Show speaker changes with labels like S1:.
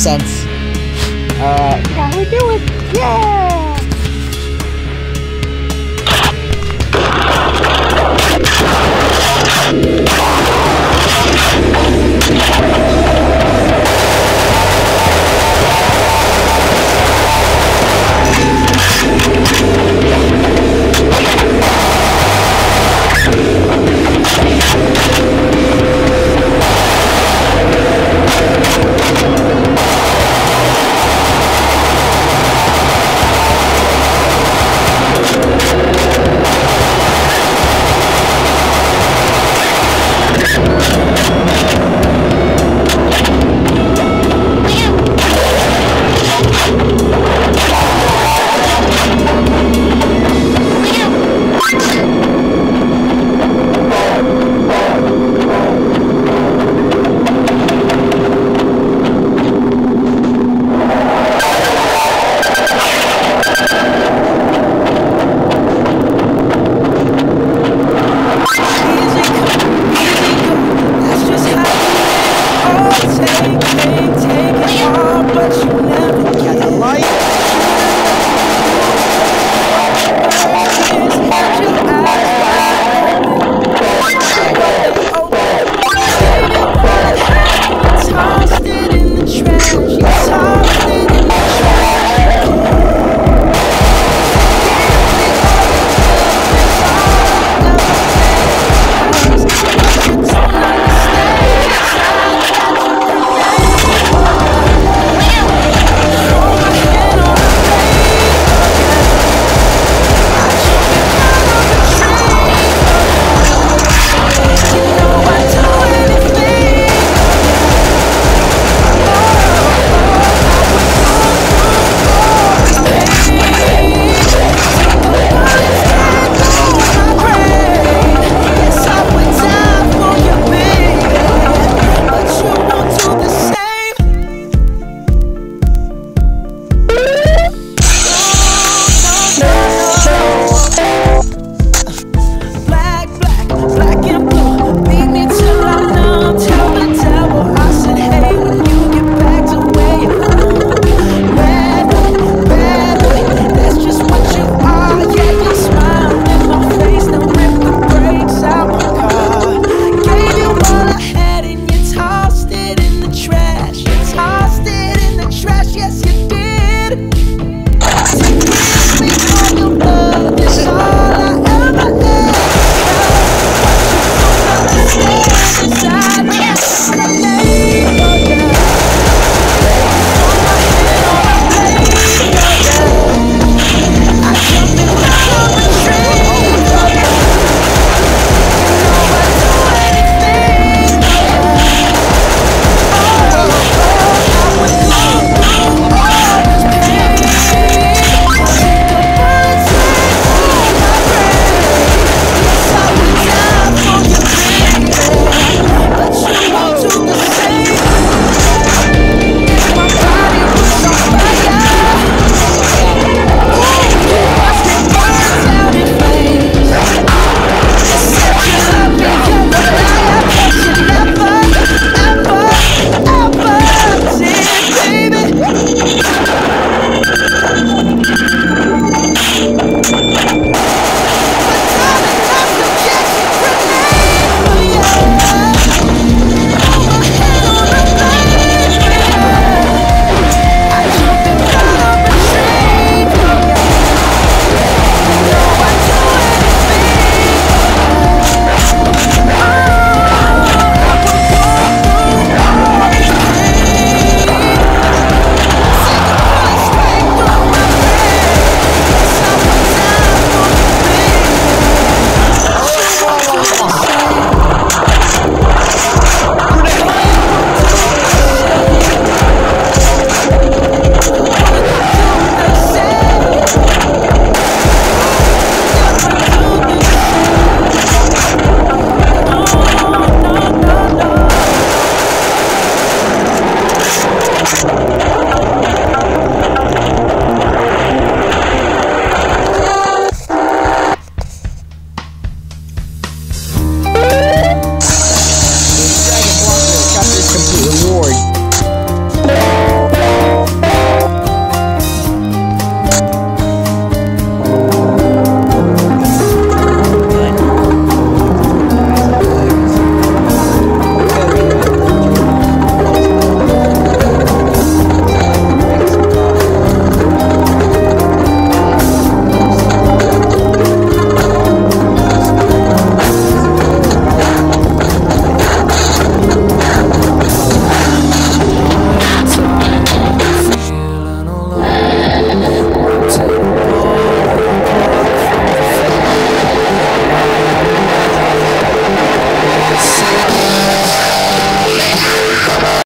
S1: sense. Uh, Alright, yeah, we do it!
S2: Yay!